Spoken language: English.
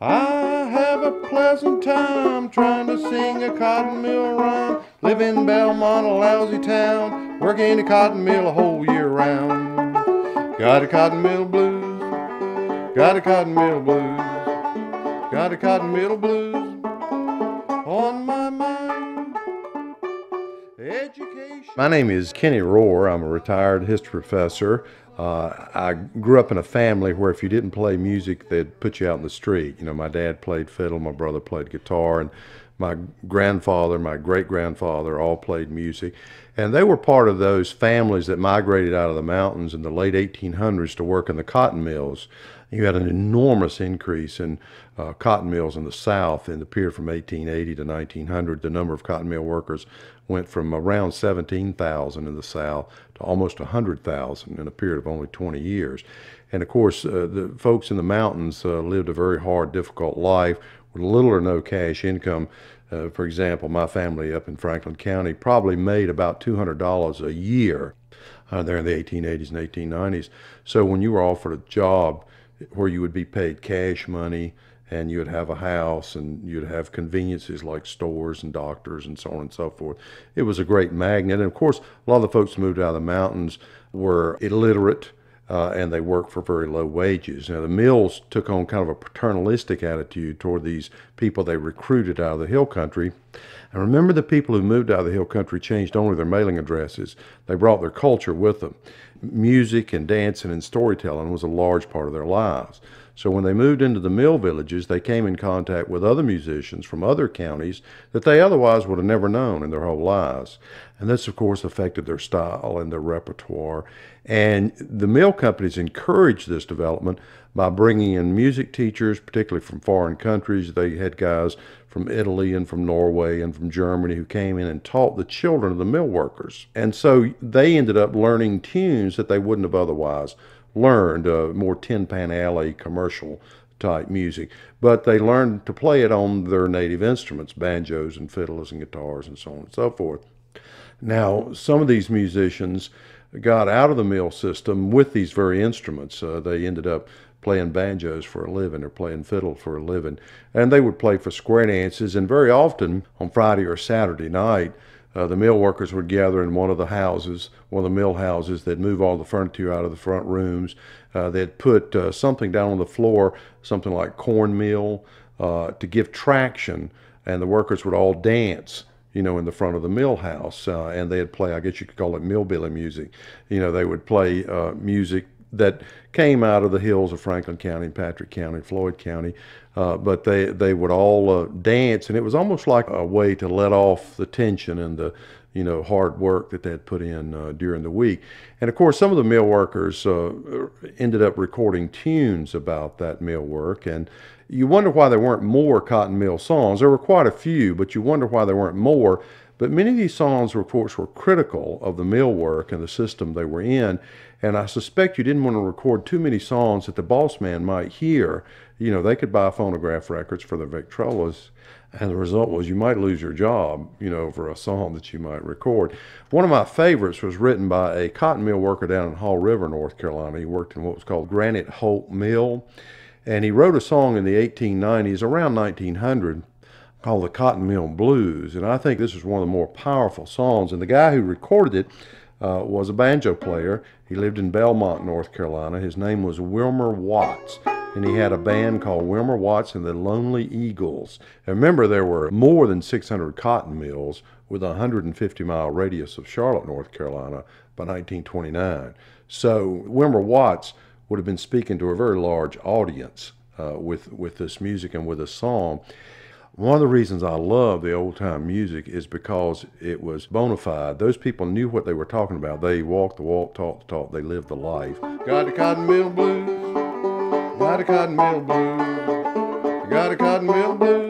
I have a pleasant time trying to sing a cotton mill rhyme. Live in Belmont, a lousy town, working a cotton mill a whole year round. Got a cotton mill blues, got a cotton mill blues, got a cotton mill blues on my mind. Education. My name is Kinney Rorrer. I'm a retired history professor. Uh, I grew up in a family where if you didn't play music, they'd put you out in the street. You know, my dad played fiddle, my brother played guitar, and my grandfather, my great grandfather all played music. And they were part of those families that migrated out of the mountains in the late 1800s to work in the cotton mills. You had an enormous increase in uh, cotton mills in the South in the period from 1880 to 1900. The number of cotton mill workers went from around 17,000 in the South to almost 100,000 in a period of only 20 years. And of course, uh, the folks in the mountains uh, lived a very hard, difficult life with little or no cash income. Uh, for example, my family up in Franklin County probably made about $200 a year uh, there in the 1880s and 1890s. So when you were offered a job where you would be paid cash money and you'd have a house and you'd have conveniences like stores and doctors and so on and so forth. It was a great magnet. And of course, a lot of the folks who moved out of the mountains were illiterate. Uh, and they worked for very low wages. Now, the mills took on kind of a paternalistic attitude toward these people they recruited out of the hill country. And remember, the people who moved out of the hill country changed only their mailing addresses, they brought their culture with them. Music and dancing and storytelling was a large part of their lives. So when they moved into the mill villages, they came in contact with other musicians from other counties that they otherwise would have never known in their whole lives. And this, of course, affected their style and their repertoire. And the mill companies encouraged this development by bringing in music teachers, particularly from foreign countries. They had guys from Italy and from Norway and from Germany who came in and taught the children of the mill workers. And so they ended up learning tunes that they wouldn't have otherwise learned, uh, more Tin Pan Alley commercial type music. But they learned to play it on their native instruments, banjos and fiddles and guitars and so on and so forth. Now, some of these musicians got out of the mill system with these very instruments. Uh, they ended up playing banjos for a living or playing fiddle for a living. And they would play for square dances. And very often on Friday or Saturday night, uh, the mill workers would gather in one of the houses, one of the mill houses. They'd move all the furniture out of the front rooms. Uh, they'd put uh, something down on the floor, something like cornmeal, uh, to give traction, and the workers would all dance you know, in the front of the mill house, uh, and they'd play, I guess you could call it millbilly music. You know, they would play uh, music that came out of the hills of Franklin County, Patrick County, Floyd County, uh, but they they would all uh, dance, and it was almost like a way to let off the tension and the you know hard work that they had put in uh, during the week. And of course, some of the mill workers uh, ended up recording tunes about that mill work, and you wonder why there weren't more cotton mill songs. There were quite a few, but you wonder why there weren't more. But many of these songs, of course, were critical of the mill work and the system they were in. And I suspect you didn't want to record too many songs that the boss man might hear. You know, they could buy phonograph records for the Victrolas, and the result was you might lose your job, you know, for a song that you might record. One of my favorites was written by a cotton mill worker down in Haw River, North Carolina. He worked in what was called Granite Holt Mill. And he wrote a song in the 1890s, around 1900, called the Cotton Mill Blues. And I think this is one of the more powerful songs. And the guy who recorded it uh, was a banjo player. He lived in Belmont, North Carolina. His name was Wilmer Watts. And he had a band called Wilmer Watts and the Lonely Eagles. And remember, there were more than 600 cotton mills with a 150 mile radius of Charlotte, North Carolina by 1929. So Wilmer Watts would have been speaking to a very large audience uh, with with this music and with a song. One of the reasons I love the old time music is because it was bona fide. Those people knew what they were talking about. They walked the walk, talked the talk, they lived the life. Got the cotton mill blues, got a cotton mill blues, got a cotton mill blues.